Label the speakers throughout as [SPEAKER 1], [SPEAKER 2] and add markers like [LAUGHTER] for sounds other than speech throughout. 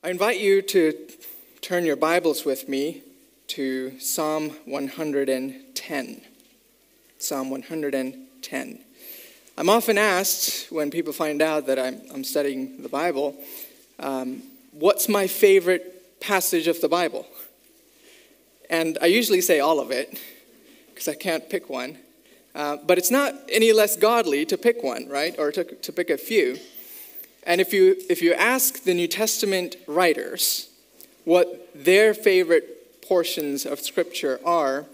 [SPEAKER 1] I invite you to turn your Bibles with me to Psalm 110. Psalm 110. I'm often asked when people find out that I'm, I'm studying the Bible, um, what's my favorite passage of the Bible? And I usually say all of it, because I can't pick one. Uh, but it's not any less godly to pick one, right? Or to, to pick a few. And if you, if you ask the New Testament writers what their favorite portions of Scripture are,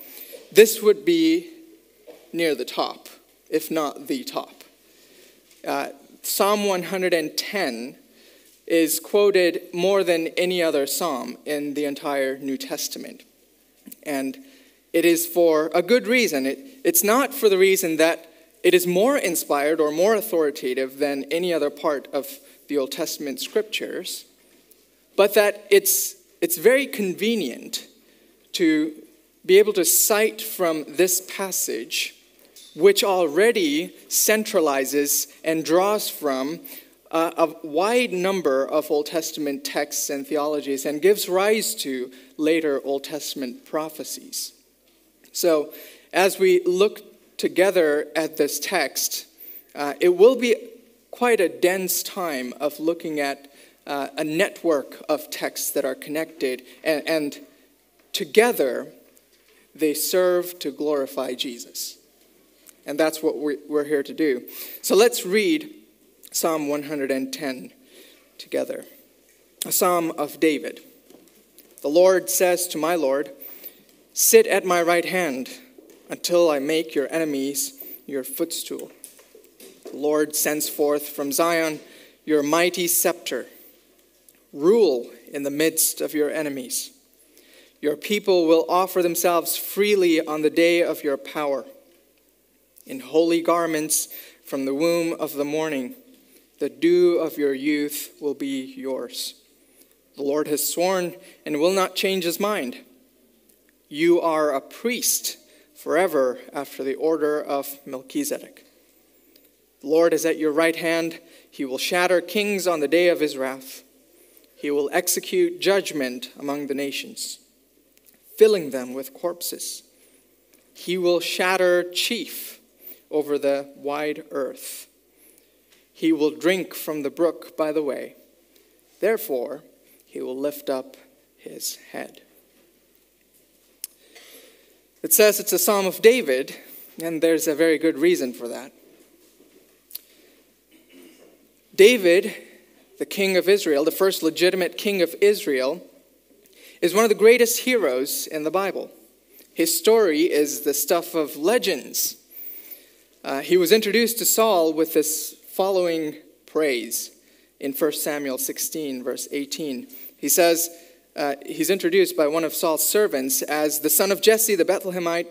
[SPEAKER 1] this would be near the top, if not the top. Uh, psalm 110 is quoted more than any other psalm in the entire New Testament. And it is for a good reason. It, it's not for the reason that it is more inspired or more authoritative than any other part of the Old Testament scriptures, but that it's, it's very convenient to be able to cite from this passage, which already centralizes and draws from a wide number of Old Testament texts and theologies and gives rise to later Old Testament prophecies. So, as we look together at this text, uh, it will be quite a dense time of looking at uh, a network of texts that are connected, and, and together they serve to glorify Jesus. And that's what we're here to do. So let's read Psalm 110 together. A psalm of David. The Lord says to my Lord, Sit at my right hand until I make your enemies your footstool. The Lord sends forth from Zion your mighty scepter. Rule in the midst of your enemies. Your people will offer themselves freely on the day of your power. In holy garments from the womb of the morning, the dew of your youth will be yours. The Lord has sworn and will not change his mind. You are a priest forever after the order of Melchizedek. The Lord is at your right hand. He will shatter kings on the day of his wrath. He will execute judgment among the nations, filling them with corpses. He will shatter chief over the wide earth. He will drink from the brook by the way. Therefore, he will lift up his head. It says it's a psalm of David, and there's a very good reason for that. David, the king of Israel, the first legitimate king of Israel, is one of the greatest heroes in the Bible. His story is the stuff of legends. Uh, he was introduced to Saul with this following praise in 1 Samuel 16, verse 18. He says, uh, he's introduced by one of Saul's servants as the son of Jesse the Bethlehemite,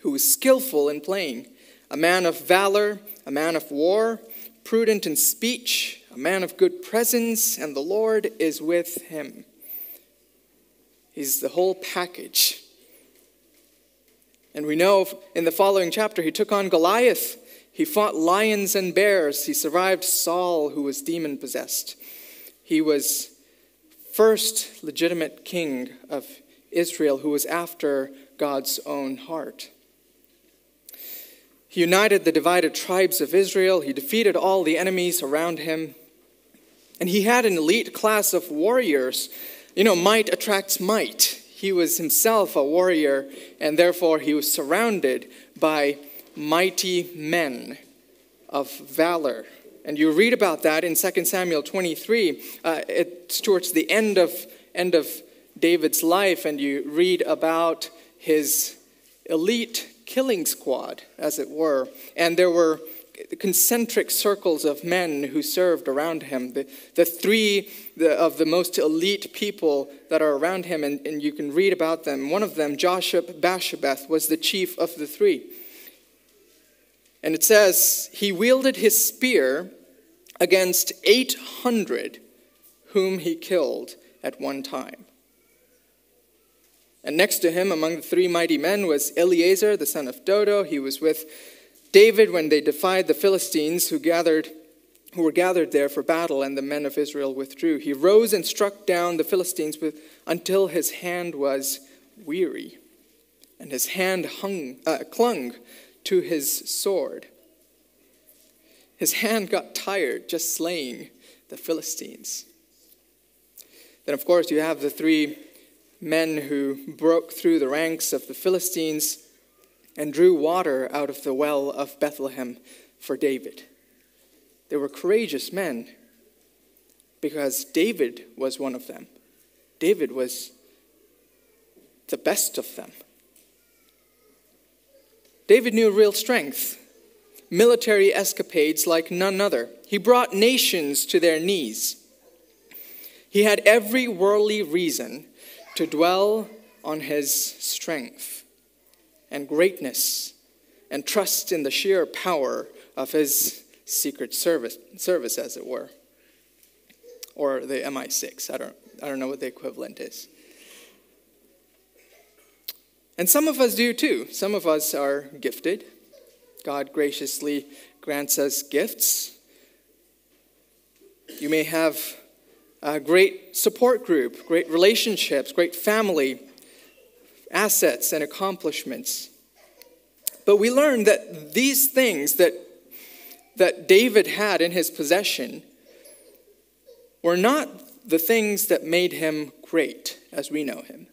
[SPEAKER 1] who was skillful in playing, a man of valor, a man of war, prudent in speech, a man of good presence, and the Lord is with him. He's the whole package. And we know in the following chapter, he took on Goliath. He fought lions and bears. He survived Saul, who was demon possessed. He was first legitimate king of Israel who was after God's own heart. He united the divided tribes of Israel, he defeated all the enemies around him, and he had an elite class of warriors. You know, might attracts might. He was himself a warrior, and therefore he was surrounded by mighty men of valor. And you read about that in 2 Samuel 23. Uh, it's towards the end of, end of David's life, and you read about his elite killing squad, as it were. And there were concentric circles of men who served around him. The, the three the, of the most elite people that are around him, and, and you can read about them. One of them, Josheb-basshebeth, was the chief of the three. And it says, He wielded his spear against 800 whom he killed at one time. And next to him, among the three mighty men, was Eleazar, the son of Dodo. He was with David when they defied the Philistines who gathered who were gathered there for battle, and the men of Israel withdrew. He rose and struck down the Philistines with, until his hand was weary, and his hand hung, uh, clung to his sword. His hand got tired just slaying the Philistines. Then, of course, you have the three men who broke through the ranks of the Philistines and drew water out of the well of Bethlehem for David. They were courageous men because David was one of them. David was the best of them. David knew real strength, military escapades like none other. He brought nations to their knees. He had every worldly reason to dwell on his strength and greatness and trust in the sheer power of his secret service, service as it were, or the MI6. I don't, I don't know what the equivalent is. And some of us do too. Some of us are gifted. God graciously grants us gifts. You may have a great support group, great relationships, great family, assets, and accomplishments. But we learn that these things that, that David had in his possession were not the things that made him great as we know him.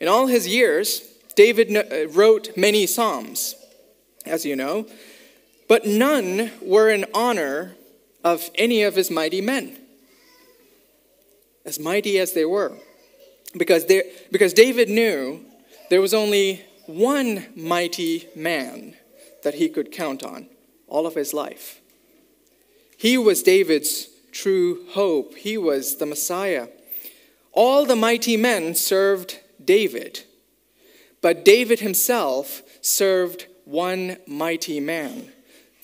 [SPEAKER 1] In all his years, David uh, wrote many Psalms, as you know, but none were in honor of any of his mighty men as mighty as they were. Because, because David knew there was only one mighty man that he could count on all of his life. He was David's true hope, he was the Messiah. All the mighty men served David, but David himself served one mighty man,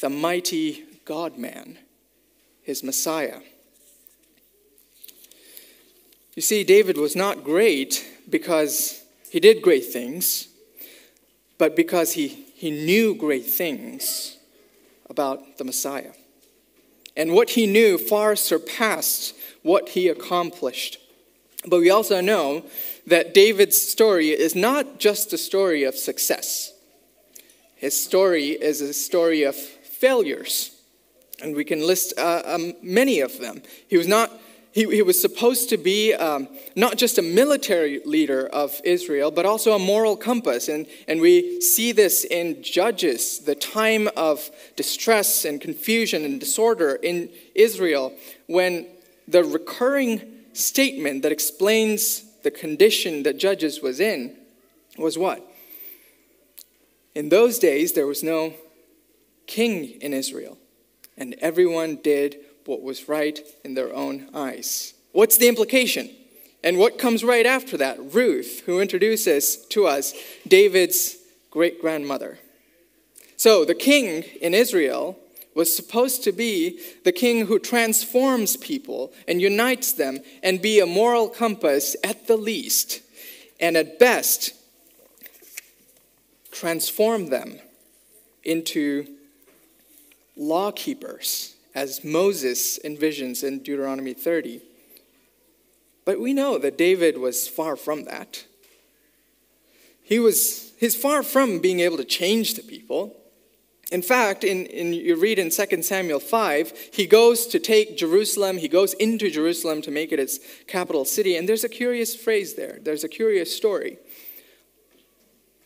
[SPEAKER 1] the mighty God man, his Messiah. You see, David was not great because he did great things, but because he, he knew great things about the Messiah. And what he knew far surpassed what he accomplished. But we also know that David's story is not just a story of success. His story is a story of failures. And we can list uh, um, many of them. He was not he, he was supposed to be um, not just a military leader of Israel, but also a moral compass. And, and we see this in Judges, the time of distress and confusion and disorder in Israel, when the recurring statement that explains the condition that Judges was in was what? In those days, there was no king in Israel, and everyone did what was right in their own eyes. What's the implication? And what comes right after that? Ruth, who introduces to us David's great grandmother. So, the king in Israel was supposed to be the king who transforms people and unites them and be a moral compass at the least, and at best, transform them into law keepers as Moses envisions in Deuteronomy 30. But we know that David was far from that. He was he's far from being able to change the people. In fact, in, in, you read in 2 Samuel 5, he goes to take Jerusalem, he goes into Jerusalem to make it its capital city, and there's a curious phrase there. There's a curious story.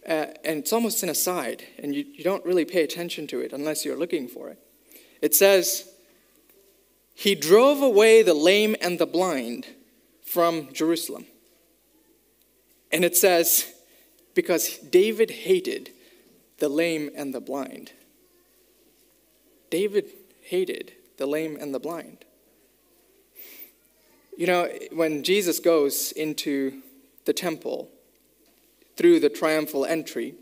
[SPEAKER 1] Uh, and it's almost an aside, and you, you don't really pay attention to it unless you're looking for it. It says, he drove away the lame and the blind from Jerusalem. And it says, because David hated the lame and the blind. David hated the lame and the blind. You know, when Jesus goes into the temple through the triumphal entry,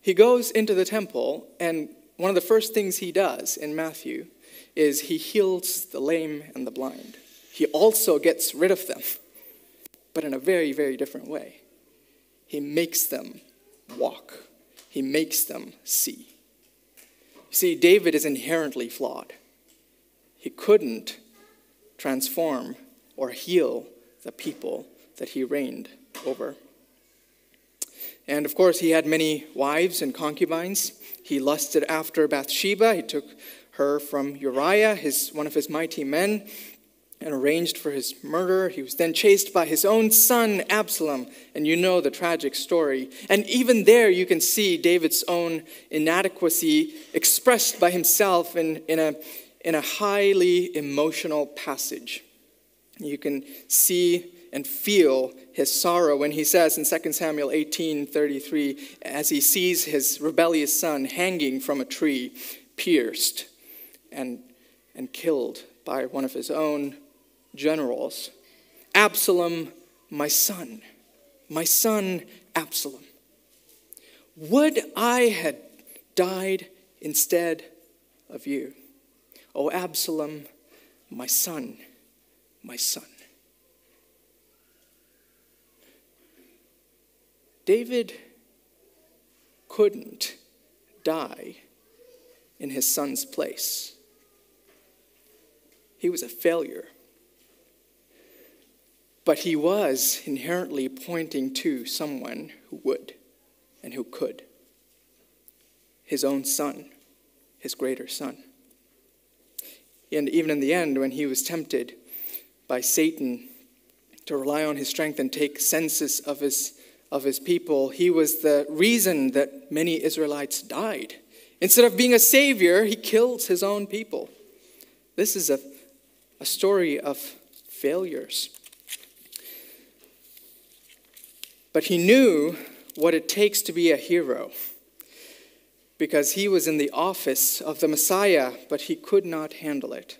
[SPEAKER 1] he goes into the temple, and one of the first things he does in Matthew is he heals the lame and the blind. He also gets rid of them, but in a very, very different way. He makes them walk, he makes them see. You see, David is inherently flawed. he couldn't transform or heal the people that he reigned over. And of course, he had many wives and concubines. He lusted after Bathsheba. He took her from Uriah, his, one of his mighty men, and arranged for his murder. He was then chased by his own son, Absalom, and you know the tragic story. And even there, you can see David's own inadequacy expressed by himself in, in, a, in a highly emotional passage. You can see and feel his sorrow when he says in 2 Samuel 18:33 as he sees his rebellious son hanging from a tree pierced and and killed by one of his own generals. Absalom my son. My son Absalom. Would I had died instead of you. O Absalom my son my son. David couldn't die in his son's place. He was a failure. But he was inherently pointing to someone who would and who could his own son, his greater son. And even in the end, when he was tempted by Satan to rely on his strength and take census of his of his people, he was the reason that many Israelites died. Instead of being a savior, he kills his own people. This is a, a story of failures. But he knew what it takes to be a hero because he was in the office of the Messiah, but he could not handle it.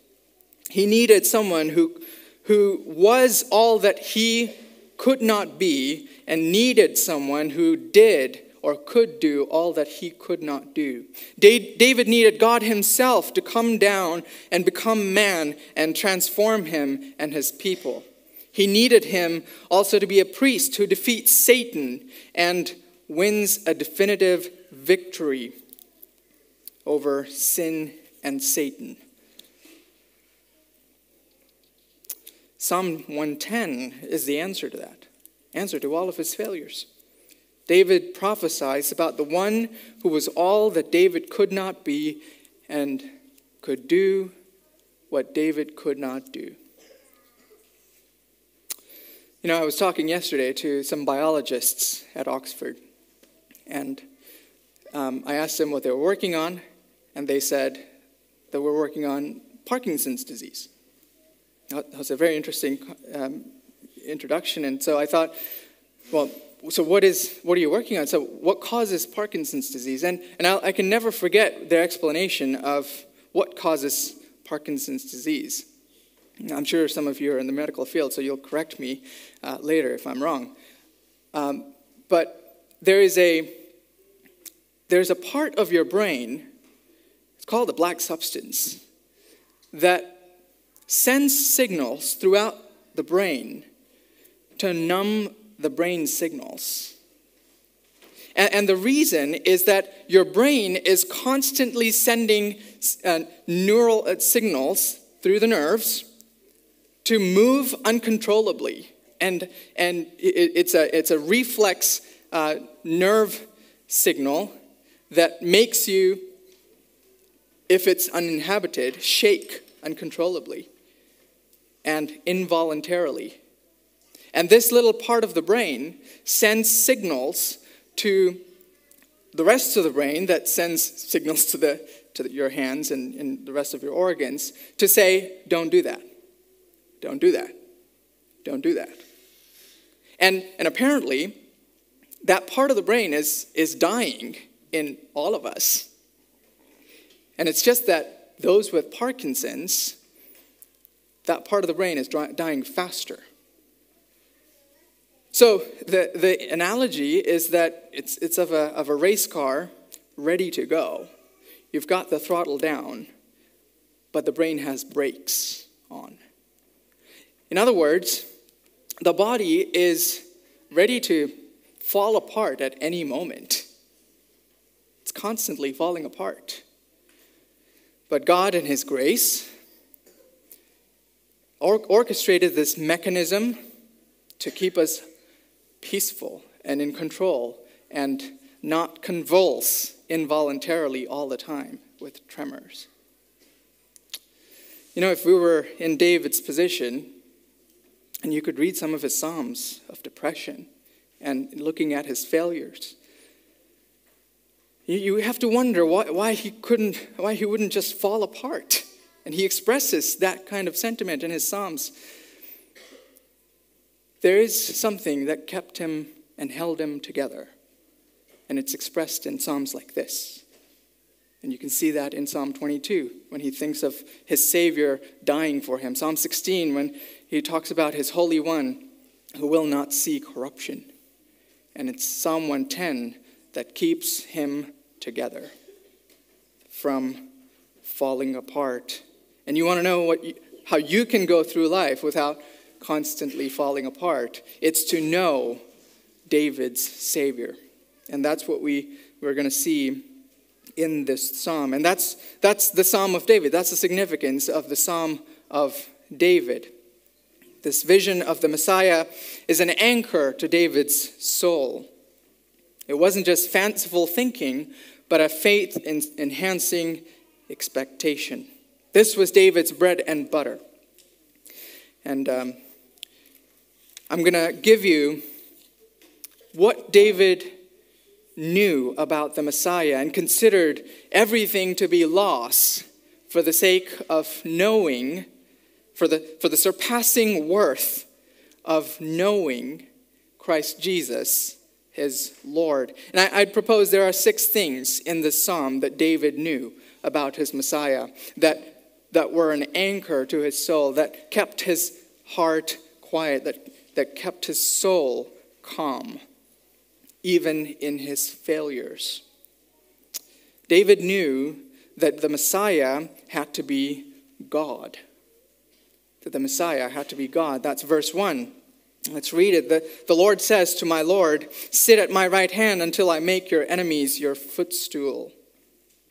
[SPEAKER 1] He needed someone who, who was all that he could not be and needed someone who did or could do all that he could not do. David needed God himself to come down and become man and transform him and his people. He needed him also to be a priest who defeats Satan and wins a definitive victory over sin and Satan. Psalm 110 is the answer to that, answer to all of his failures. David prophesies about the one who was all that David could not be and could do what David could not do. You know, I was talking yesterday to some biologists at Oxford, and um, I asked them what they were working on, and they said that we're working on Parkinson's disease. That was a very interesting um, introduction. And so I thought, well, so what is what are you working on? So what causes Parkinson's disease? And and I, I can never forget their explanation of what causes Parkinson's disease. I'm sure some of you are in the medical field, so you'll correct me uh, later if I'm wrong. Um, but there is a there's a part of your brain. It's called a black substance that sends signals throughout the brain to numb the brain signals. And, and the reason is that your brain is constantly sending uh, neural uh, signals through the nerves to move uncontrollably. And, and it, it's, a, it's a reflex uh, nerve signal that makes you, if it's uninhabited, shake uncontrollably and involuntarily. And this little part of the brain sends signals to the rest of the brain that sends signals to, the, to the, your hands and, and the rest of your organs to say, don't do that. Don't do that. Don't do that. And, and apparently, that part of the brain is, is dying in all of us. And it's just that those with Parkinson's that part of the brain is dying faster. So the, the analogy is that it's, it's of, a, of a race car ready to go. You've got the throttle down, but the brain has brakes on. In other words, the body is ready to fall apart at any moment. It's constantly falling apart. But God, in His grace, or- orchestrated this mechanism to keep us peaceful and in control and not convulse involuntarily all the time with tremors. You know, if we were in David's position and you could read some of his Psalms of depression and looking at his failures, you have to wonder why, why he couldn't, why he wouldn't just fall apart. And he expresses that kind of sentiment in his Psalms. There is something that kept him and held him together. And it's expressed in Psalms like this. And you can see that in Psalm 22 when he thinks of his Savior dying for him. Psalm 16 when he talks about his Holy One who will not see corruption. And it's Psalm 110 that keeps him together from falling apart. And you want to know what you, how you can go through life without constantly falling apart? It's to know David's Savior. And that's what we, we're going to see in this psalm. And that's, that's the Psalm of David. That's the significance of the Psalm of David. This vision of the Messiah is an anchor to David's soul. It wasn't just fanciful thinking, but a faith enhancing expectation. This was David's bread and butter. And um, I'm going to give you what David knew about the Messiah and considered everything to be loss for the sake of knowing, for the, for the surpassing worth of knowing Christ Jesus, his Lord. And I, I'd propose there are six things in this psalm that David knew about his Messiah that, that were an anchor to his soul, that kept his heart quiet, that, that kept his soul calm even in his failures. David knew that the Messiah had to be God. That the Messiah had to be God. That's verse 1. Let's read it. The, the Lord says to my Lord, Sit at my right hand until I make your enemies your footstool.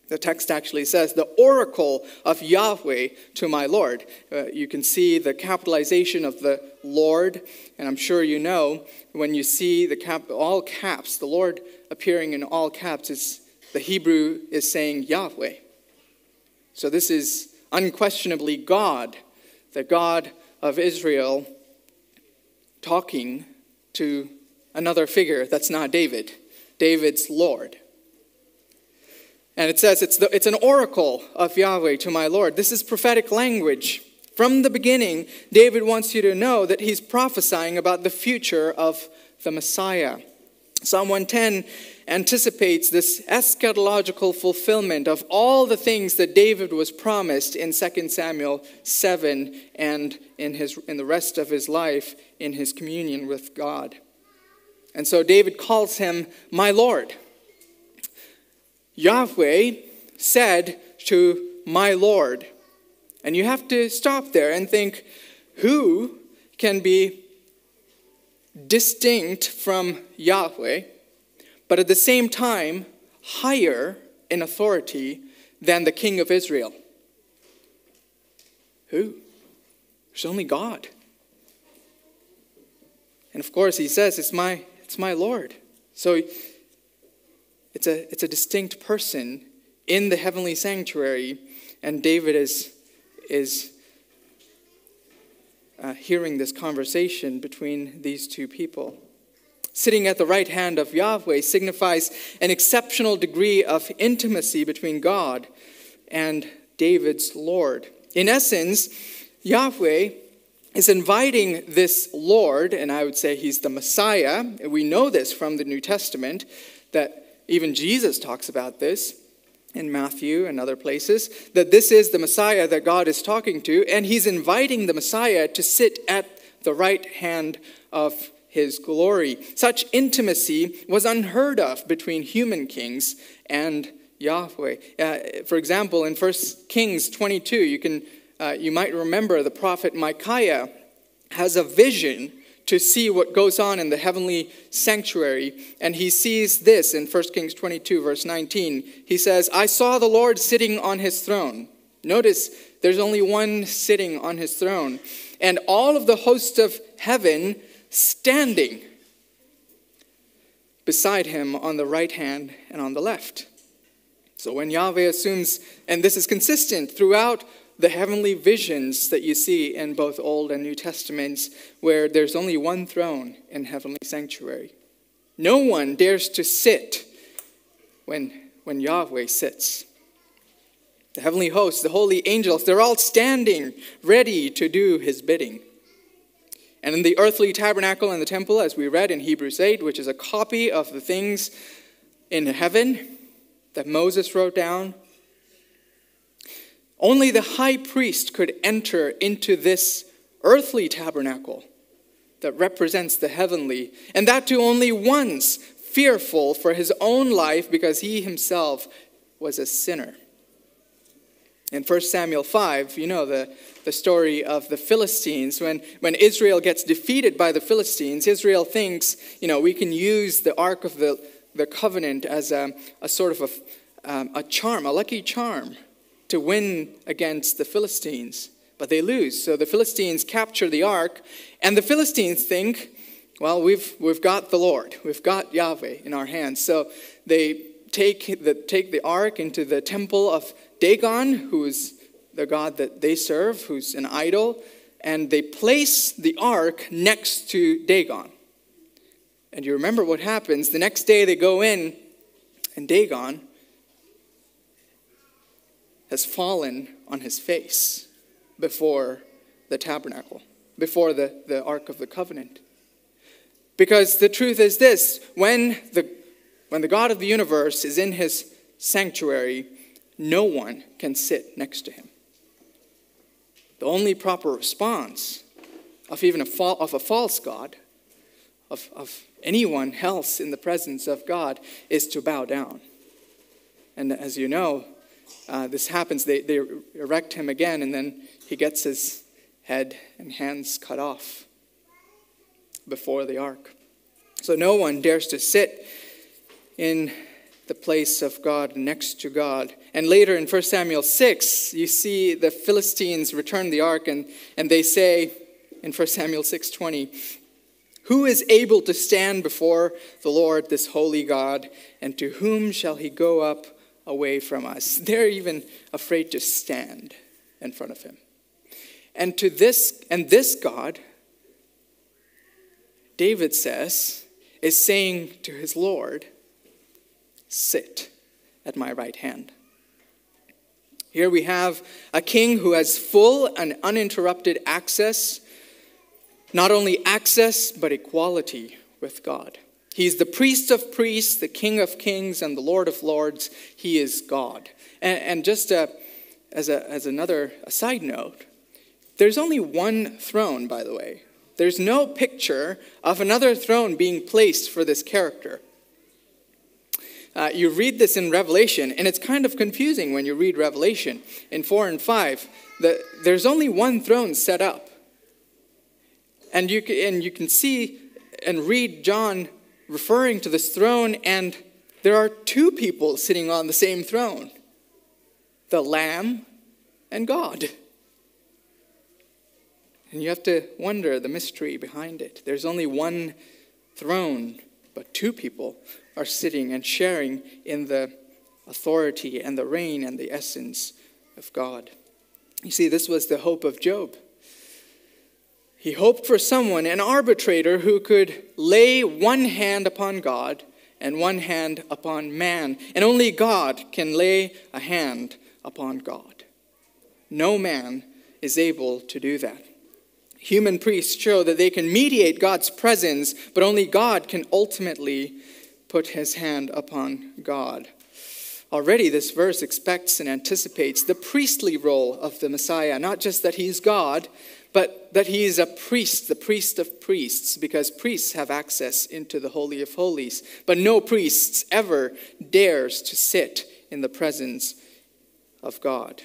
[SPEAKER 1] The text actually says, the oracle of Yahweh to my Lord. Uh, you can see the capitalization of the Lord, and I'm sure you know when you see the cap, all caps, the Lord appearing in all caps, it's, the Hebrew is saying Yahweh. So this is unquestionably God, the God of Israel, talking to another figure that's not David, David's Lord. And it says, it's, the, it's an oracle of Yahweh to my Lord. This is prophetic language. From the beginning, David wants you to know that he's prophesying about the future of the Messiah. Psalm 110 anticipates this eschatological fulfillment of all the things that David was promised in 2 Samuel 7 and in, his, in the rest of his life in his communion with God. And so David calls him my Lord. Yahweh said to my Lord. And you have to stop there and think who can be distinct from Yahweh, but at the same time higher in authority than the king of Israel? Who? There's only God. And of course, he says, It's my, it's my Lord. So it's a, it's a distinct person in the heavenly sanctuary, and David is, is uh, hearing this conversation between these two people. Sitting at the right hand of Yahweh signifies an exceptional degree of intimacy between God and David's Lord. In essence, Yahweh is inviting this Lord, and I would say he's the Messiah. We know this from the New Testament, that even Jesus talks about this in Matthew and other places, that this is the Messiah that God is talking to, and he's inviting the Messiah to sit at the right hand of his glory. Such intimacy was unheard of between human kings and Yahweh. Uh, for example, in 1 Kings 22, you, can, uh, you might remember the prophet Micaiah has a vision to see what goes on in the heavenly sanctuary. And he sees this in 1 Kings 22, verse 19. He says, I saw the Lord sitting on his throne. Notice there's only one sitting on his throne, and all of the hosts of heaven standing beside him on the right hand and on the left. So when Yahweh assumes, and this is consistent throughout the heavenly visions that you see in both Old and New Testaments, where there's only one throne in heavenly sanctuary. No one dares to sit when, when Yahweh sits. The heavenly hosts, the holy angels, they're all standing ready to do his bidding. And in the earthly tabernacle and the temple, as we read in Hebrews 8, which is a copy of the things in heaven, that Moses wrote down. Only the high priest could enter into this earthly tabernacle that represents the heavenly, and that too only once, fearful for his own life because he himself was a sinner. In 1 Samuel 5, you know the, the story of the Philistines. When, when Israel gets defeated by the Philistines, Israel thinks, you know, we can use the Ark of the the covenant as a, a sort of a, um, a charm, a lucky charm to win against the Philistines. But they lose. So the Philistines capture the ark, and the Philistines think, well, we've, we've got the Lord, we've got Yahweh in our hands. So they take the, take the ark into the temple of Dagon, who's the god that they serve, who's an idol, and they place the ark next to Dagon. And you remember what happens. The next day they go in, and Dagon has fallen on his face before the tabernacle, before the, the Ark of the Covenant. Because the truth is this when the, when the God of the universe is in his sanctuary, no one can sit next to him. The only proper response of even a, fa- of a false God, of, of anyone else in the presence of God is to bow down. And as you know, uh, this happens. They, they erect him again, and then he gets his head and hands cut off before the ark. So no one dares to sit in the place of God next to God. And later in 1 Samuel 6, you see the Philistines return the ark and, and they say in 1 Samuel 6:20, who is able to stand before the Lord, this holy God, and to whom shall he go up away from us? [LAUGHS] They're even afraid to stand in front of him. And to this and this God, David says, is saying to his Lord, Sit at my right hand. Here we have a king who has full and uninterrupted access not only access, but equality with God. He's the priest of priests, the king of kings, and the lord of lords. He is God. And, and just uh, as, a, as another a side note, there's only one throne, by the way. There's no picture of another throne being placed for this character. Uh, you read this in Revelation, and it's kind of confusing when you read Revelation. In 4 and 5, the, there's only one throne set up. And you, and you can see and read John referring to this throne, and there are two people sitting on the same throne the Lamb and God. And you have to wonder the mystery behind it. There's only one throne, but two people are sitting and sharing in the authority and the reign and the essence of God. You see, this was the hope of Job. He hoped for someone, an arbitrator, who could lay one hand upon God and one hand upon man. And only God can lay a hand upon God. No man is able to do that. Human priests show that they can mediate God's presence, but only God can ultimately put his hand upon God. Already, this verse expects and anticipates the priestly role of the Messiah, not just that he's God, but that he is a priest, the priest of priests, because priests have access into the Holy of Holies. But no priest ever dares to sit in the presence of God.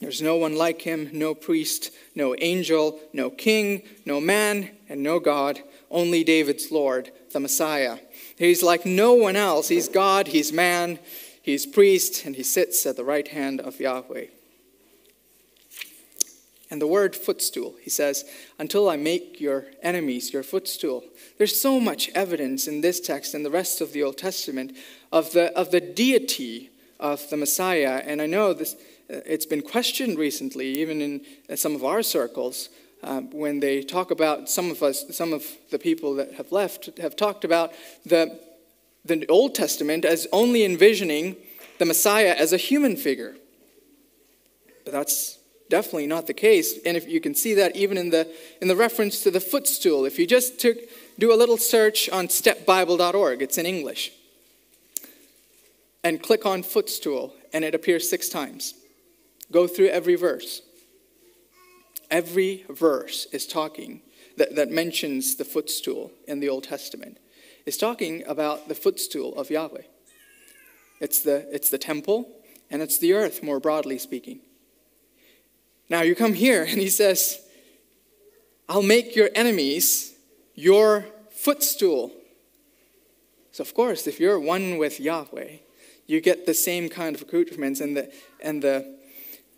[SPEAKER 1] There's no one like him, no priest, no angel, no king, no man, and no God, only David's Lord, the Messiah. He's like no one else. He's God, he's man, he's priest, and he sits at the right hand of Yahweh. And the word footstool, he says, until I make your enemies your footstool. There's so much evidence in this text and the rest of the Old Testament of the, of the deity of the Messiah. And I know this, uh, it's been questioned recently, even in some of our circles, um, when they talk about some of us, some of the people that have left have talked about the, the Old Testament as only envisioning the Messiah as a human figure. But that's definitely not the case. And if you can see that even in the, in the reference to the footstool, if you just took, do a little search on stepbible.org, it's in English, and click on footstool, and it appears six times. Go through every verse. Every verse is talking that, that mentions the footstool in the Old Testament. Is talking about the footstool of Yahweh. It's the, it's the temple and it's the earth, more broadly speaking. Now you come here and he says, I'll make your enemies your footstool. So, of course, if you're one with Yahweh, you get the same kind of accoutrements and the, and the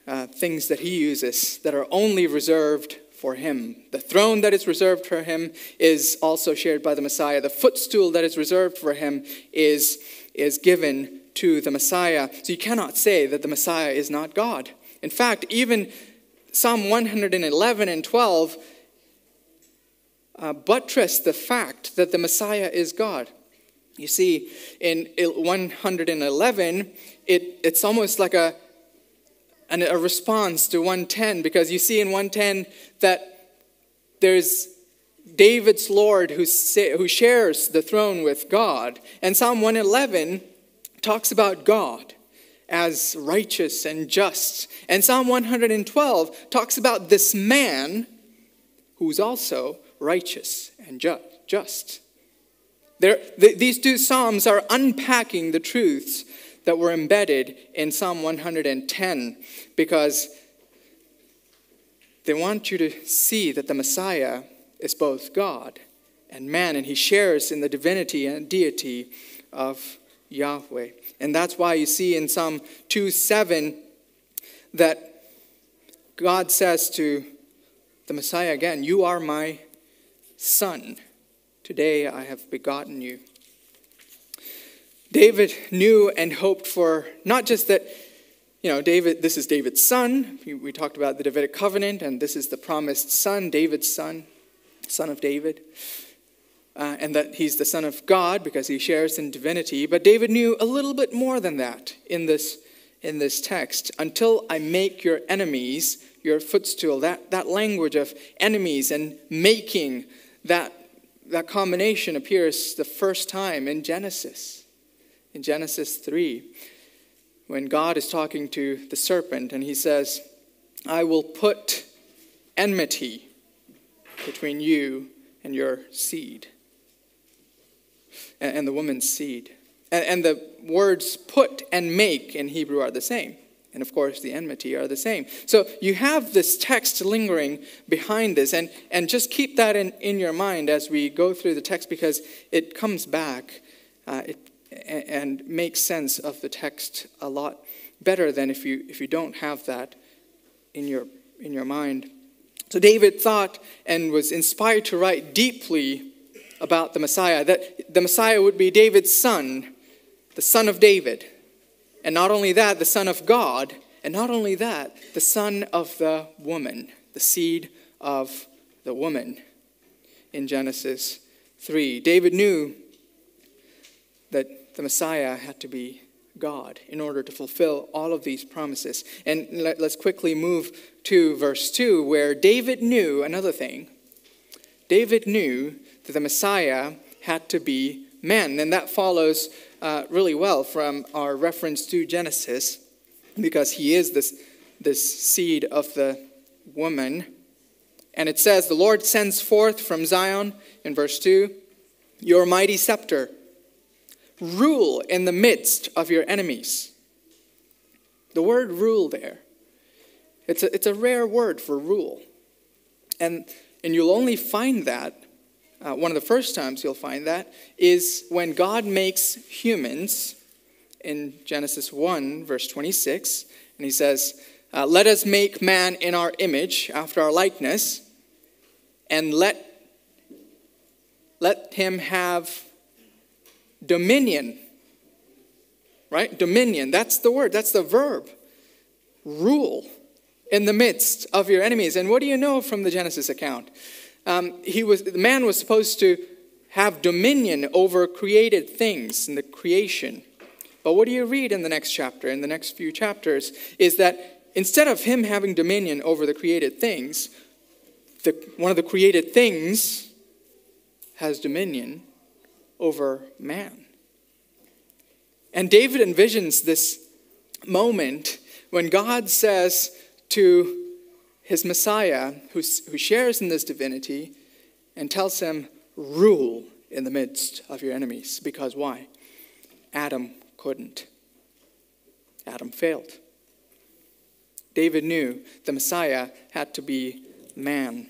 [SPEAKER 1] uh, things that he uses that are only reserved for him. The throne that is reserved for him is also shared by the Messiah. The footstool that is reserved for him is, is given to the Messiah. So you cannot say that the Messiah is not God. In fact, even Psalm 111 and 12 uh, buttress the fact that the Messiah is God. You see, in 111, it, it's almost like a, a response to 110 because you see in 110 that there's David's Lord who, who shares the throne with God. And Psalm 111 talks about God as righteous and just. And Psalm 112 talks about this man who's also righteous and just. There, these two Psalms are unpacking the truths that were embedded in Psalm 110 because they want you to see that the Messiah is both God and man, and he shares in the divinity and deity of Yahweh. And that's why you see in Psalm 2 7 that God says to the Messiah again, You are my son. Today I have begotten you. David knew and hoped for not just that, you know, David, this is David's son. We talked about the Davidic covenant, and this is the promised son, David's son, son of David uh, and that he's the Son of God because he shares in divinity. But David knew a little bit more than that in this, in this text. Until I make your enemies your footstool. That, that language of enemies and making, that, that combination appears the first time in Genesis, in Genesis 3, when God is talking to the serpent and he says, I will put enmity between you and your seed and, the woman's seed. And, the words put and make in Hebrew are the same. And of course, the enmity are the same. So you have this text lingering behind this, and, and just keep that in, in your mind as we go through the text because it comes back uh, it, and makes sense of the text a lot better than if you, if you don't have that in your, in your mind. So David thought and was inspired to write deeply about the Messiah, that the Messiah would be David's son, the son of David. And not only that, the son of God. And not only that, the son of the woman, the seed of the woman in Genesis 3. David knew that the Messiah had to be God in order to fulfill all of these promises. And let, us quickly move to verse 2, where David knew another thing. David knew that the Messiah had to be man. And that follows uh, really well from our reference to Genesis, because he is this, this seed of the woman. And it says, The Lord sends forth from Zion, in verse 2, your mighty scepter. Rule in the midst of your enemies. The word rule there, it's a, it's a rare word for rule. And, and you'll only find that uh, one of the first times you'll find that is when God makes humans in Genesis 1, verse 26, and he says, uh, let us make man in our image, after our likeness, and let, let him have dominion. Right? Dominion. That's the word, that's the verb. Rule in the midst of your enemies. And what do you know from the Genesis account? Um, he was, the man was supposed to have dominion over created things in the creation. But what do you read in the next chapter, in the next few chapters, is that instead of him having dominion over the created things, the, one of the created things has dominion over man. And David envisions this moment when God says to his Messiah, who, who shares in this divinity, and tells him, Rule in the midst of your enemies. Because why? Adam couldn't. Adam failed. David knew the Messiah had to be man.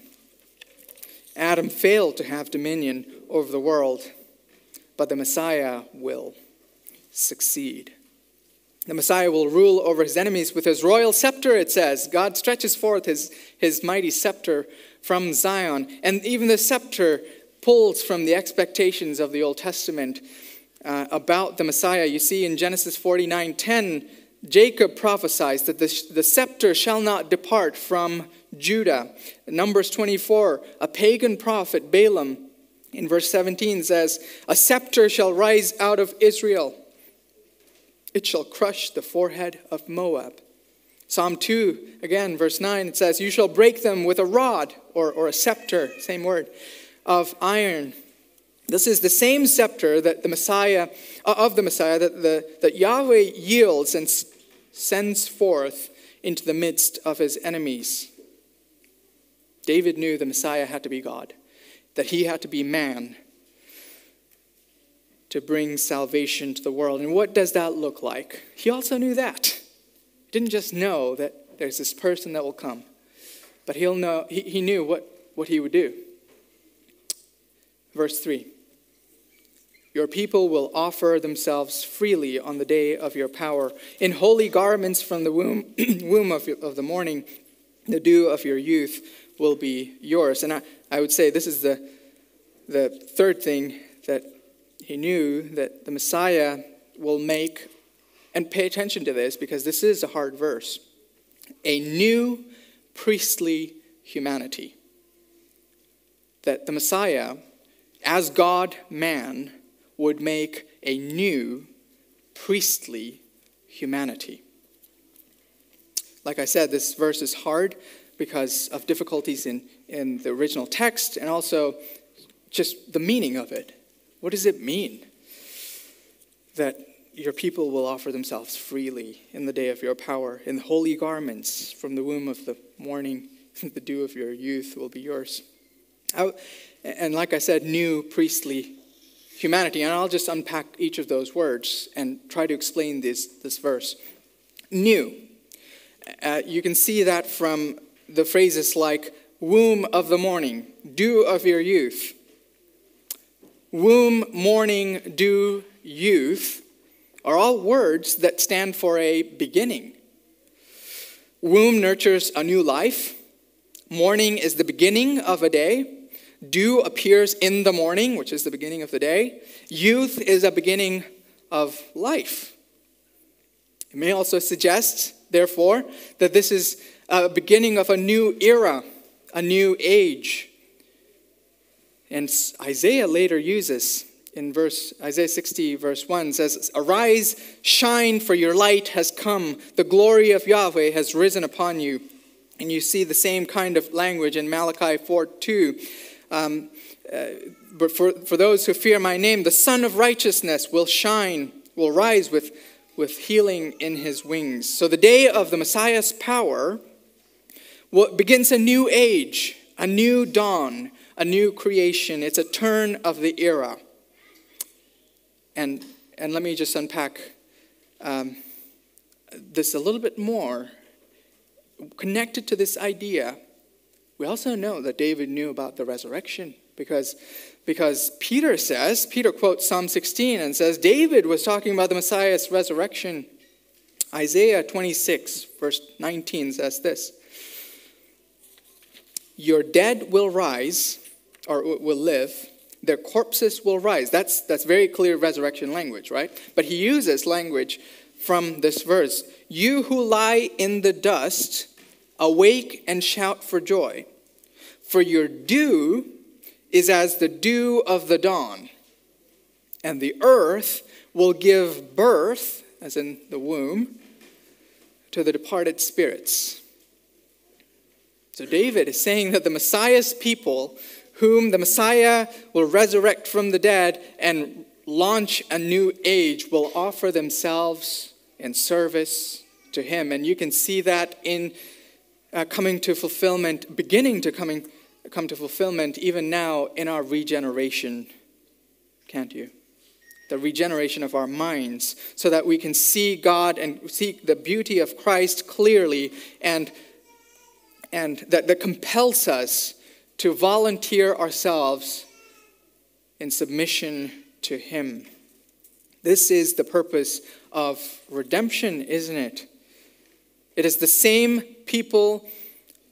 [SPEAKER 1] Adam failed to have dominion over the world, but the Messiah will succeed. The Messiah will rule over his enemies with his royal scepter, it says. God stretches forth his, his mighty scepter from Zion. And even the scepter pulls from the expectations of the Old Testament uh, about the Messiah. You see in Genesis 49 10, Jacob prophesies that the, the scepter shall not depart from Judah. Numbers 24, a pagan prophet, Balaam, in verse 17 says, A scepter shall rise out of Israel, it shall crush the forehead of Moab. Psalm 2, again, verse 9, it says, You shall break them with a rod, or, or a scepter, same word, of iron. This is the same scepter that the Messiah, uh, of the Messiah, that, the, that Yahweh yields and sends forth into the midst of his enemies. David knew the Messiah had to be God, that he had to be man to bring salvation to the world. And what does that look like? He also knew that. He didn't just know that there's this person that will come, but he'll know, he, he knew what, what he would do. Verse 3 Your people will offer themselves freely on the day of your power, in holy garments from the womb, [CLEARS THROAT] womb of, of the morning. The dew of your youth will be yours. And I, I would say this is the, the third thing that he knew that the Messiah will make, and pay attention to this because this is a hard verse, a new priestly humanity. That the Messiah as God man, would make a new priestly humanity. Like I said, this verse is hard because of difficulties in, in the original text and also just the meaning of it. What does it mean that your people will offer themselves freely in the day of your power, in holy garments from the womb of the morning? [LAUGHS] The dew of your youth will be yours. I, and like I said, new priestly humanity. And I'll just unpack each of those words and try to explain this, this verse. New. Uh, you can see that from the phrases like womb of the morning, dew of your youth. Womb, morning, dew, youth are all words that stand for a beginning. Womb nurtures a new life. Morning is the beginning of a day. Dew appears in the morning, which is the beginning of the day. Youth is a beginning of life. It may also suggest, therefore, that this is a beginning of a new era, a new age. And Isaiah later uses in verse Isaiah 60 verse 1 says arise shine for your light has come. The glory of Yahweh has risen upon you. And you see the same kind of language in Malachi 4 2 um, uh, but for, for those who fear my name, the Sun of Righteousness will shine, will rise with, with healing in his wings. So the day of the Messiah's power begins a new age, a new dawn, a new creation. It's a turn of the era. And, and let me just unpack um, this a little bit more. Connected to this idea we also know that David knew about the resurrection because, because Peter says, Peter quotes Psalm 16 and says, David was talking about the Messiah's resurrection. Isaiah 26, verse 19 says this Your dead will rise, or will live, their corpses will rise. That's, that's very clear resurrection language, right? But he uses language from this verse You who lie in the dust, awake and shout for joy, for your dew is as the dew of the dawn, and the earth will give birth, as in the womb, to the departed spirits. So David is saying that the Messiah's people, whom the Messiah will resurrect from the dead and launch a new age, will offer themselves in service to him. And you can see that in uh, coming to fulfillment, beginning to coming come to fulfillment even now in our regeneration, can't you? The regeneration of our minds, so that we can see God and see the beauty of Christ clearly, and, and that, that compels us to volunteer ourselves in submission to Him. This is the purpose of redemption, isn't it? It is the same people,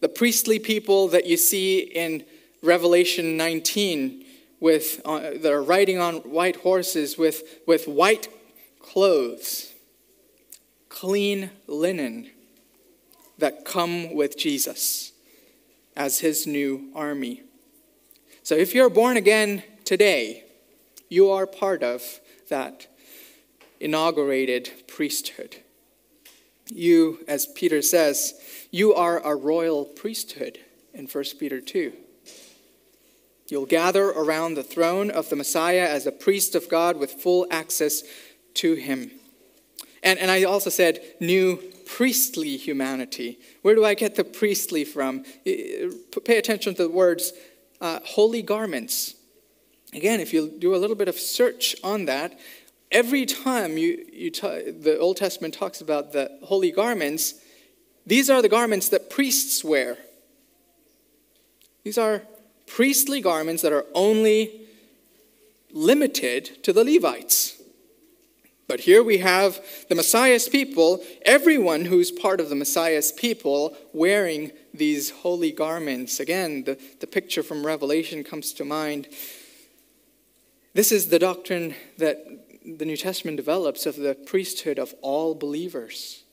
[SPEAKER 1] the priestly people that you see in Revelation 19 with, uh, that are riding on white horses with, with white clothes, clean linen that come with Jesus as his new army. So if you're born again today, you are part of that inaugurated priesthood. You, as Peter says, you are a royal priesthood in 1 Peter 2. You'll gather around the throne of the Messiah as a priest of God with full access to him. And, and I also said new priestly humanity. Where do I get the priestly from? Pay attention to the words uh, holy garments. Again, if you do a little bit of search on that, every time you, you t- the Old Testament talks about the holy garments, these are the garments that priests wear. These are priestly garments that are only limited to the Levites. But here we have the Messiah's people, everyone who's part of the Messiah's people, wearing these holy garments. Again, the, the picture from Revelation comes to mind. This is the doctrine that the New Testament develops of the priesthood of all believers.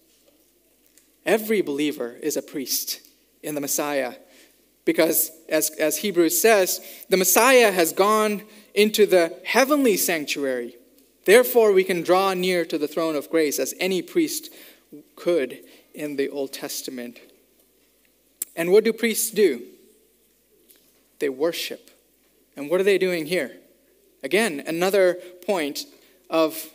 [SPEAKER 1] Every believer is a priest in the Messiah. Because, as, as Hebrews says, the Messiah has gone into the heavenly sanctuary. Therefore, we can draw near to the throne of grace as any priest could in the Old Testament. And what do priests do? They worship. And what are they doing here? Again, another point of,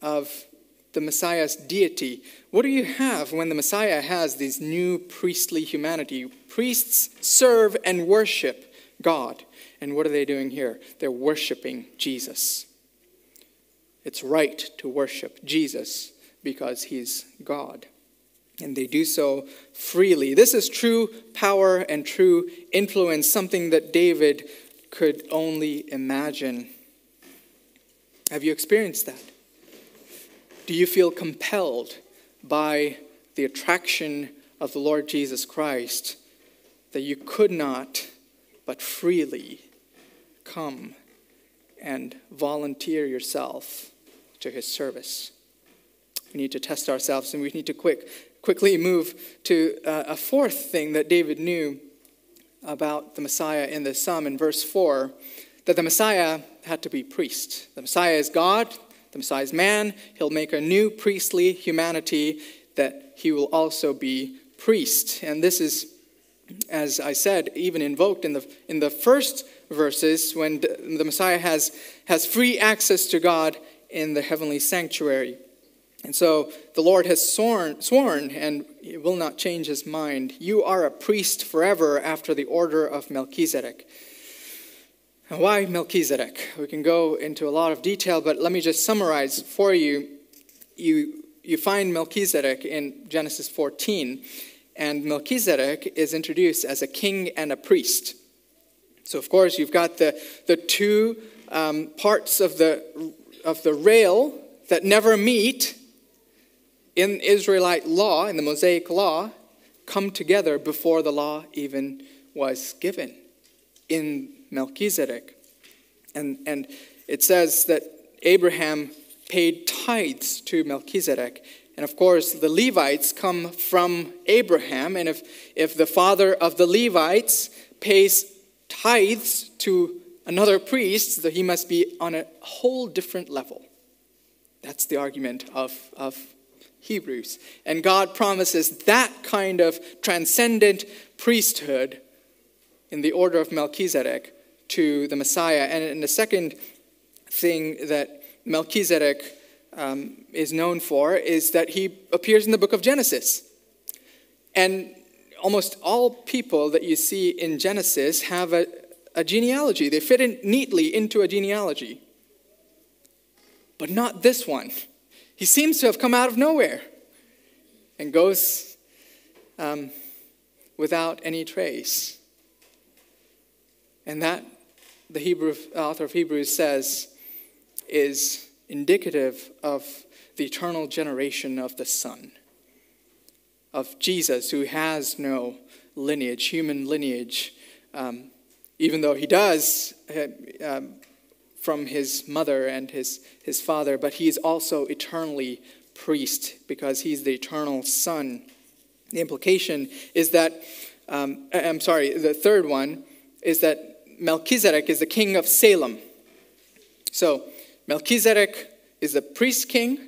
[SPEAKER 1] of the Messiah's deity. What do you have when the Messiah has this new priestly humanity? Priests serve and worship God. And what are they doing here? They're worshiping Jesus. It's right to worship Jesus because he's God. And they do so freely. This is true power and true influence, something that David could only imagine. Have you experienced that? Do you feel compelled by the attraction of the Lord Jesus Christ that you could not but freely come and volunteer yourself to his service? We need to test ourselves and we need to quick, quickly move to uh, a fourth thing that David knew about the Messiah in this psalm in verse 4 that the Messiah had to be priest. The Messiah is God, the Messiah is man. He'll make a new priestly humanity that he will also be priest. And this is, as I said, even invoked in the, in the first verses when the Messiah has, has free access to God in the heavenly sanctuary. And so the Lord has sworn, sworn, and will not change his mind. You are a priest forever after the order of Melchizedek. And why Melchizedek? We can go into a lot of detail, but let me just summarize for you. You, you find Melchizedek in Genesis 14, and Melchizedek is introduced as a king and a priest. So, of course, you've got the, the two um, parts of the, of the rail that never meet, in Israelite law, in the Mosaic law, come together before the law even was given in Melchizedek. And, and it says that Abraham paid tithes to Melchizedek. And of course, the Levites come from Abraham. And if, if the father of the Levites pays tithes to another priest, then he must be on a whole different level. That's the argument of, of Hebrews. And God promises that kind of transcendent priesthood in the order of Melchizedek to the Messiah. And, and the second thing that Melchizedek um, is known for is that he appears in the book of Genesis. And almost all people that you see in Genesis have a, a genealogy, they fit in neatly into a genealogy. But not this one. He seems to have come out of nowhere and goes um, without any trace. And that, the Hebrew author of Hebrews says, is indicative of the eternal generation of the Son, of Jesus, who has no lineage, human lineage, um, even though he does uh, um, from his mother and his, his father, but he is also eternally priest because he's the eternal Son. The implication is that, um, I'm sorry, the third one is that Melchizedek is the king of Salem. So, Melchizedek is the priest king.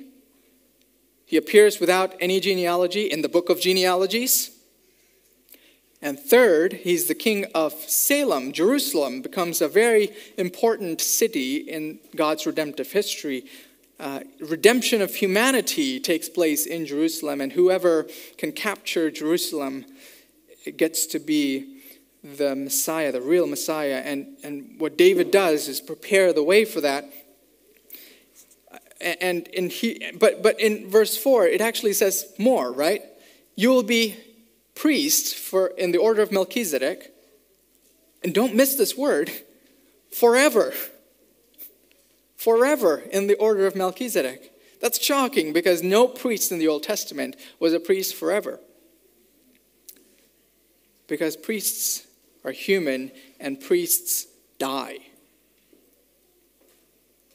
[SPEAKER 1] He appears without any genealogy in the book of genealogies. And third, he's the king of Salem. Jerusalem becomes a very important city in God's redemptive history. Uh, redemption of humanity takes place in Jerusalem, and whoever can capture Jerusalem gets to be the Messiah, the real Messiah. And, and what David does is prepare the way for that and in he, but, but in verse 4, it actually says more, right? You will be priests for, in the order of Melchizedek. And don't miss this word forever. Forever in the order of Melchizedek. That's shocking because no priest in the Old Testament was a priest forever. Because priests are human and priests die.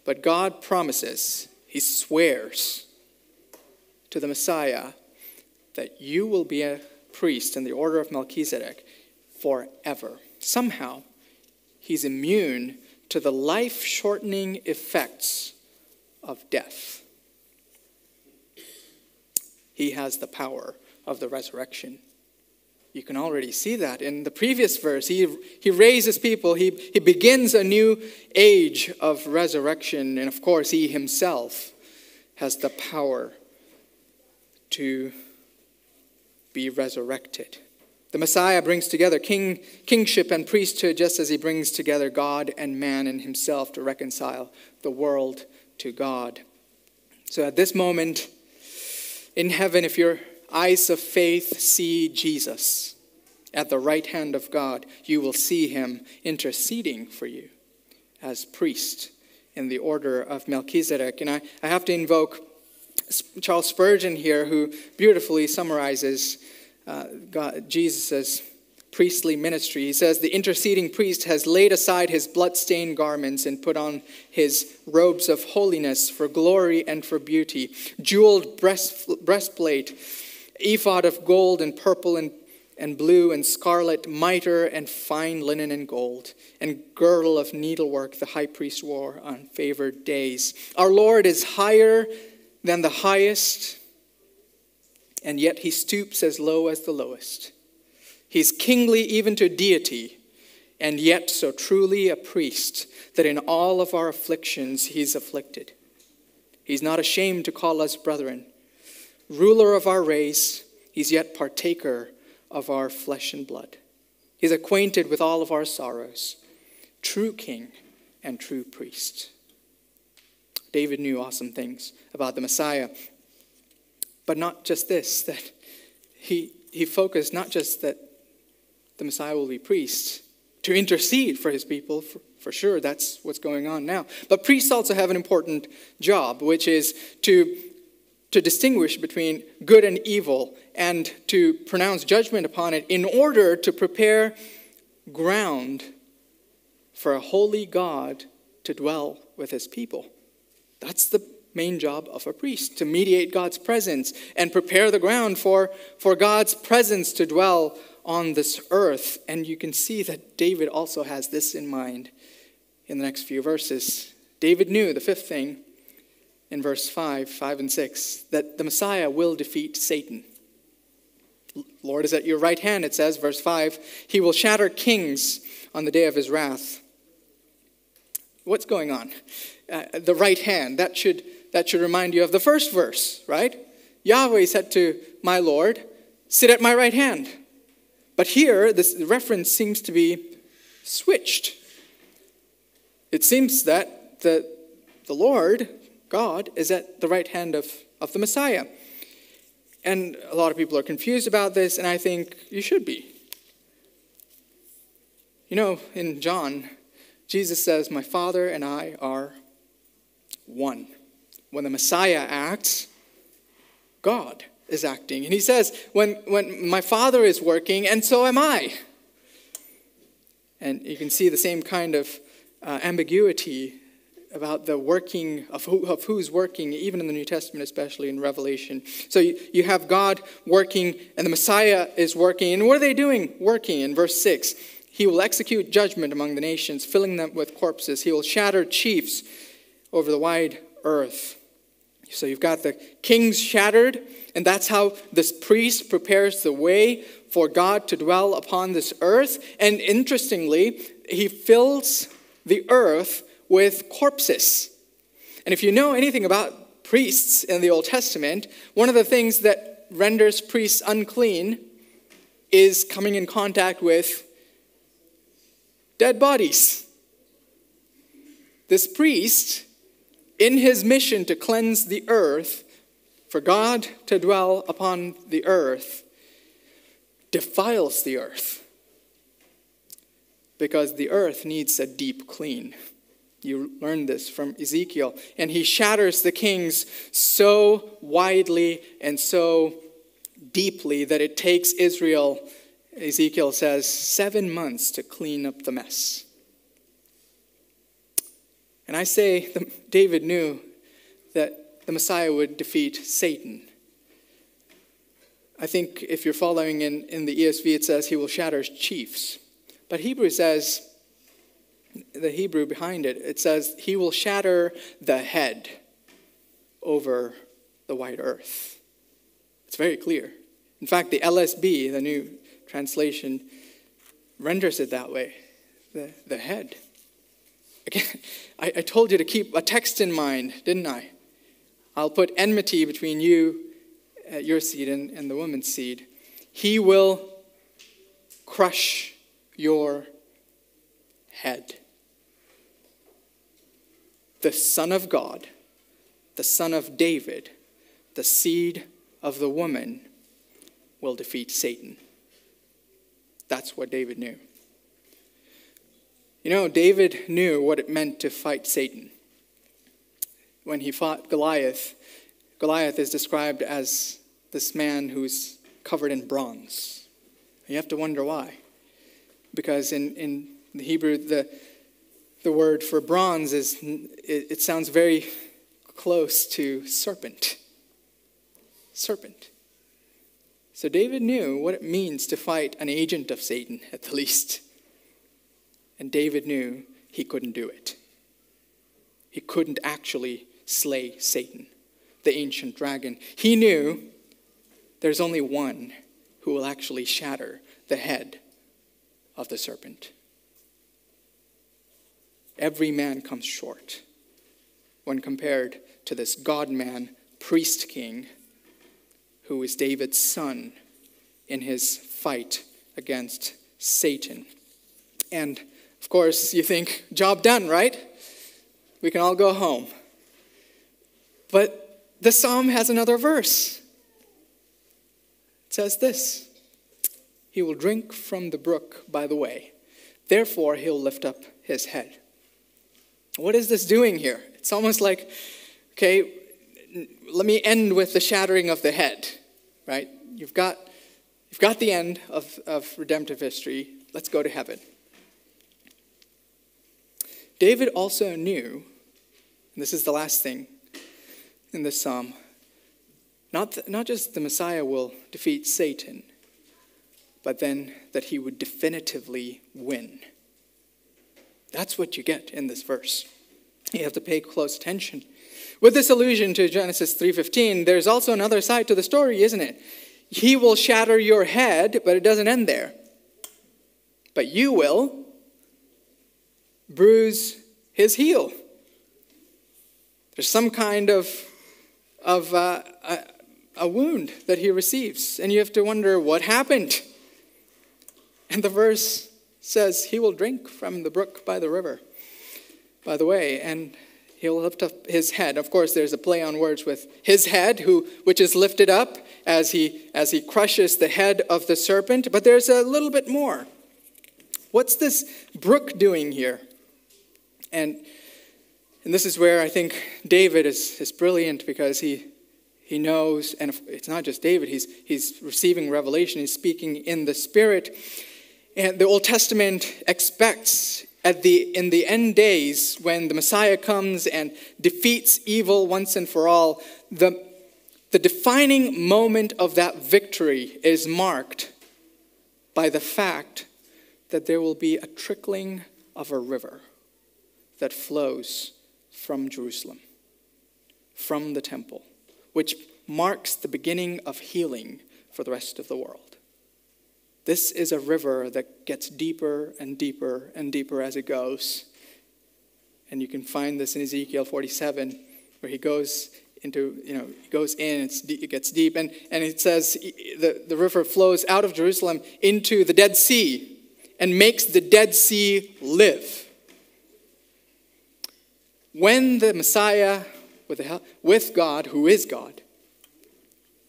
[SPEAKER 1] But God promises he swears to the Messiah that you will be a priest in the order of Melchizedek forever. Somehow, he's immune to the life shortening effects of death. He has the power of the resurrection. You can already see that in the previous verse. He, he raises people, he, he begins a new age of resurrection, and of course, he himself has the power to be resurrected. The Messiah brings together king, kingship and priesthood just as he brings together God and man and himself to reconcile the world to God. So at this moment in heaven, if you're eyes of faith see Jesus at the right hand of God, you will see him interceding for you as priest in the order of Melchizedek. And I, I have to invoke Charles Spurgeon here, who beautifully summarizes uh, Jesus' priestly ministry. He says, The interceding priest has laid aside his blood-stained garments and put on his robes of holiness for glory and for beauty, jeweled breast, breastplate ephod of gold and purple and, and blue and scarlet, mitre and fine linen and gold, and girdle of needlework the high priest wore on favored days. Our Lord is higher than the highest, and yet he stoops as low as the lowest. He's kingly even to deity, and yet so truly a priest that in all of our afflictions he's afflicted. He's not ashamed to call us brethren ruler of our race, he's yet partaker of our flesh and blood. He's acquainted with all of our sorrows, true king and true priest. David knew awesome things about the Messiah. But not just this, [LAUGHS] that he, he focused not just that the Messiah will be priest, to intercede for his people, for, for sure, that's what's going on now. But priests also have an important job, which is to to distinguish between good and evil and to pronounce judgment upon it in order to prepare ground for a holy God to dwell with his people. That's the main job of a priest to mediate God's presence and prepare the ground for, for God's presence to dwell on this earth. And you can see that David also has this in mind in the next few verses. David knew the fifth thing in verse 5, 5 and 6, that the Messiah will defeat Satan. Lord is at your right hand, it says, verse 5. He will shatter kings on the day of his wrath. What's going on? Uh, the right hand, that should, that should remind you of the first verse, right? Yahweh said to my Lord, Sit at my right hand. But here, this reference seems to be switched. It seems that the, the Lord, God, is at the right hand of, of the Messiah. And a lot of people are confused about this, and I think you should be. You know, in John, Jesus says, My Father and I are one. When the Messiah acts, God is acting. And he says, when, when my Father is working, and so am I. And you can see the same kind of uh, ambiguity about the working of, who, of who's working, even in the New Testament, especially in Revelation. So you, you have God working, and the Messiah is working. And what are they doing? Working in verse 6. He will execute judgment among the nations, filling them with corpses. He will shatter chiefs over the wide earth. So you've got the kings shattered, and that's how this priest prepares the way for God to dwell upon this earth. And interestingly, he fills the earth with corpses. And if you know anything about priests in the Old Testament, one of the things that renders priests unclean is coming in contact with dead bodies. This priest in his mission to cleanse the earth, for God to dwell upon the earth, defiles the earth because the earth needs a deep clean. You learn this from Ezekiel. And he shatters the kings so widely and so deeply that it takes Israel, Ezekiel says, seven months to clean up the mess. And I say David knew that the Messiah would defeat Satan. I think if you're following in, in the ESV, it says he will shatter chiefs. But Hebrew says, the Hebrew behind it, it says he will shatter the head over the wide earth. It's very clear. In fact, the LSB, the new translation, renders it that way the, the head. I, I told you to keep a text in mind, didn't I? I'll put enmity between you, uh, your seed, and, and the woman's seed. He will crush your head. The Son of God, the Son of David, the seed of the woman will defeat Satan. That's what David knew. You know, David knew what it meant to fight Satan. When he fought Goliath, Goliath is described as this man who's covered in bronze. You have to wonder why. Because in, in the Hebrew, the, the word for bronze is, it, it sounds very close to serpent. Serpent. So David knew what it means to fight an agent of Satan, at the least. And David knew he couldn't do it. He couldn't actually slay Satan, the ancient dragon. He knew there's only one who will actually shatter the head of the serpent. Every man comes short when compared to this God man, priest king, who is David's son in his fight against Satan. And of course, you think, job done, right? We can all go home. But the psalm has another verse. It says this He will drink from the brook by the way, therefore, he'll lift up his head. What is this doing here? It's almost like, okay, let me end with the shattering of the head, right? You've got, you've got the end of, of redemptive history. Let's go to heaven. David also knew, and this is the last thing in this psalm, not, th- not just the Messiah will defeat Satan, but then that he would definitively win. That's what you get in this verse. You have to pay close attention. With this allusion to Genesis 3:15, there's also another side to the story, isn't it? He will shatter your head, but it doesn't end there. But you will bruise his heel. There's some kind of, of uh, a, a wound that he receives, and you have to wonder what happened. And the verse says, He will drink from the brook by the river, by the way, and he'll lift up his head. Of course, there's a play on words with his head, who, which is lifted up as he, as he crushes the head of the serpent, but there's a little bit more. What's this brook doing here? And, and this is where I think David is, is brilliant because he, he knows, and it's not just David, he's, he's receiving revelation, he's speaking in the Spirit. And the Old Testament expects at the, in the end days, when the Messiah comes and defeats evil once and for all, the, the defining moment of that victory is marked by the fact that there will be a trickling of a river that flows from Jerusalem, from the temple, which marks the beginning of healing for the rest of the world. This is a river that gets deeper and deeper and deeper as it goes. And you can find this in Ezekiel 47, where he goes into, you know, he goes in, it gets deep, and, and it says the, the river flows out of Jerusalem into the Dead Sea and makes the Dead Sea live. When the Messiah, with, the, with God, who is God,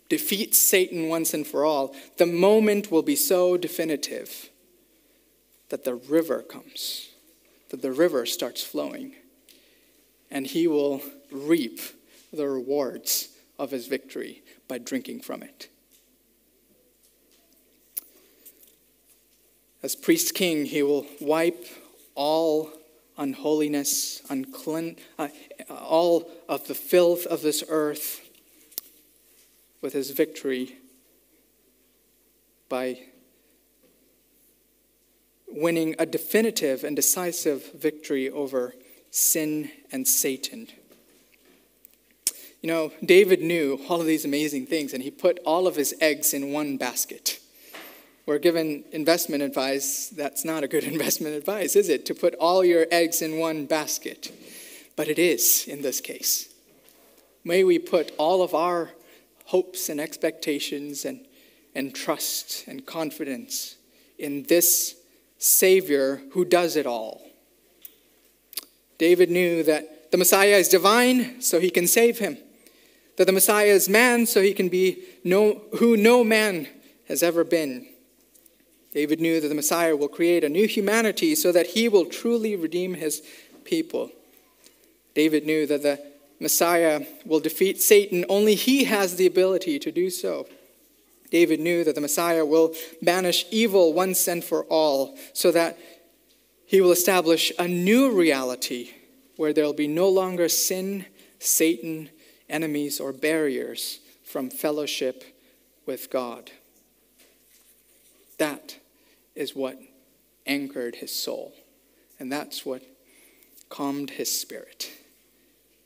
[SPEAKER 1] defeats Satan once and for all, the moment will be so definitive that the river comes, that the river starts flowing, and he will reap the rewards of his victory by drinking from it. As priest king, he will wipe all unholiness, unclean, uh, all of the filth of this earth with his victory by winning a definitive and decisive victory over sin and Satan. You know, David knew all of these amazing things, and he put all of his eggs in one basket. We're given investment advice. That's not a good [LAUGHS] investment advice, is it? To put all your eggs in one basket. But it is in this case. May we put all of our hopes and expectations and, and trust and confidence in this Savior who does it all. David knew that the Messiah is divine, so he can save him. That the Messiah is man, so he can be no, who no man has ever been. David knew that the Messiah will create a new humanity so that he will truly redeem his people. David knew that the Messiah will defeat Satan, only he has the ability to do so. David knew that the Messiah will banish evil once and for all, so that he will establish a new reality where there will be no longer sin, Satan, enemies, or barriers from fellowship with God. That is what anchored his soul, and that's what calmed his spirit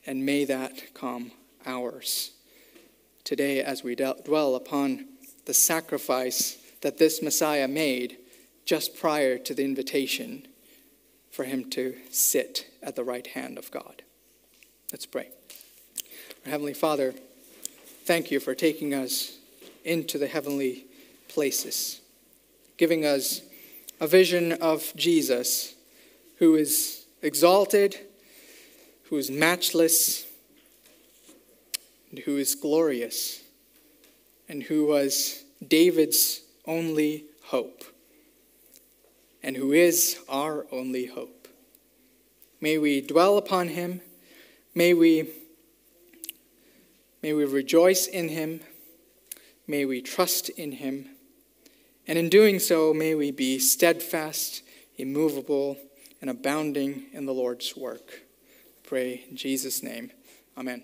[SPEAKER 1] and may that calm ours. Today, as we dwell upon the sacrifice that this Messiah made just prior to the invitation for him to sit at the right hand of God. Let's pray. Our Heavenly Father, thank you for taking us into the heavenly places, giving us a vision of Jesus who is exalted who is matchless, and who is glorious, and who was David's only hope, and who is our only hope. May we dwell upon him. May we May we rejoice in him. May we trust in him. And in doing so, may we be steadfast, immovable, and abounding in the Lord's work. Pray in Jesus' name. Amen.